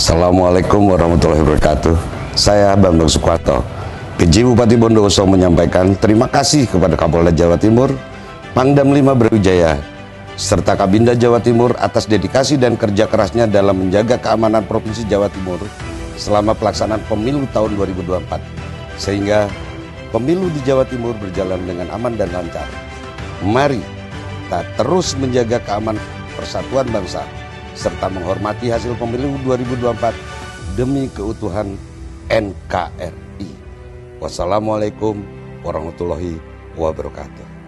Assalamualaikum warahmatullahi wabarakatuh. Saya Bambang Sukwato. PJ Bupati Bondowoso menyampaikan terima kasih kepada Kapolda Jawa Timur, Pangdam 5 Brawijaya, serta Kabinda Jawa Timur atas dedikasi dan kerja kerasnya dalam menjaga keamanan Provinsi Jawa Timur selama pelaksanaan pemilu tahun 2024. Sehingga pemilu di Jawa Timur berjalan dengan aman dan lancar. Mari kita terus menjaga keamanan persatuan bangsa serta menghormati hasil pemilu 2024 demi keutuhan NKRI. Wassalamualaikum warahmatullahi wabarakatuh.